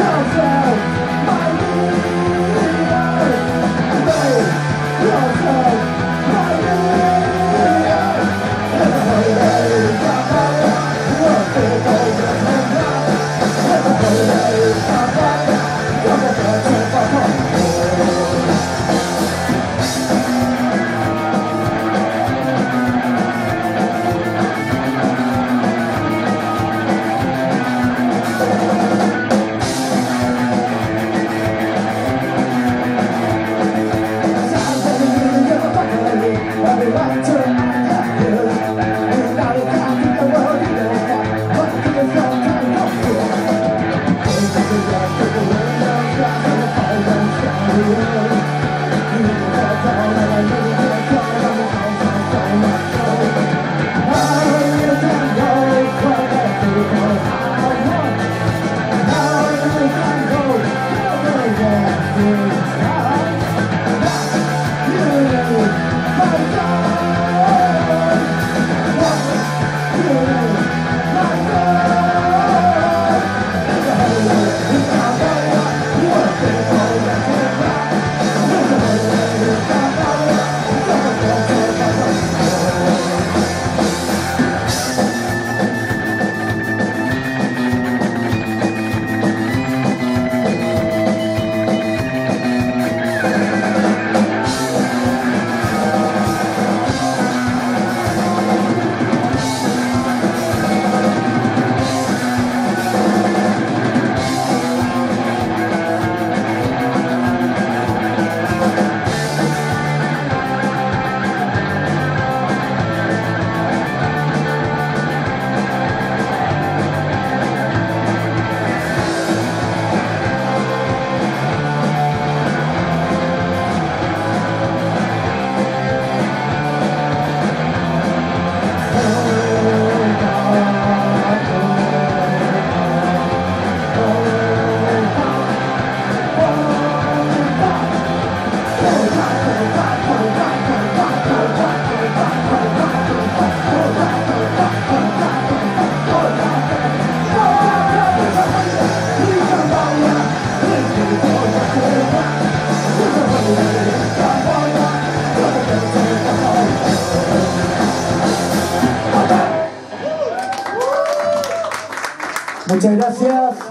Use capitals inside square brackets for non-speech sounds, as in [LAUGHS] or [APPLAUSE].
yourself. Yeah. [LAUGHS] Muchas gracias.